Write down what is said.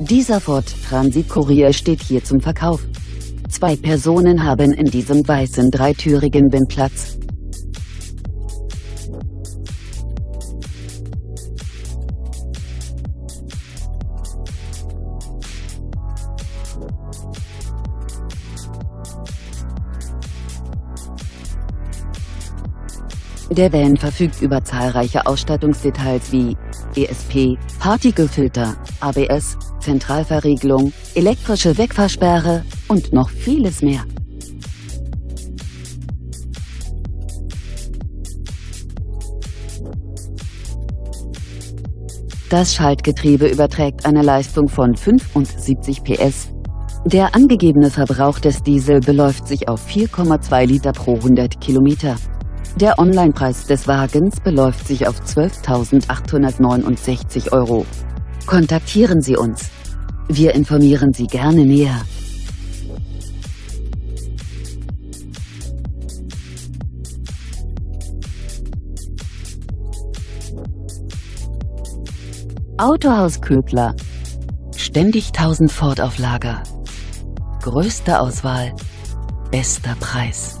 Dieser Ford Transit Courier steht hier zum Verkauf. Zwei Personen haben in diesem weißen dreitürigen Bin Platz. Der Van verfügt über zahlreiche Ausstattungsdetails wie ESP, Partikelfilter, ABS, Zentralverriegelung, elektrische Wegfahrsperre und noch vieles mehr. Das Schaltgetriebe überträgt eine Leistung von 75 PS. Der angegebene Verbrauch des Diesel beläuft sich auf 4,2 Liter pro 100 Kilometer. Der Onlinepreis des Wagens beläuft sich auf 12.869 Euro. Kontaktieren Sie uns. Wir informieren Sie gerne näher. Autohaus Köbler. Ständig 1000 Ford auf Lager. Größte Auswahl. Bester Preis.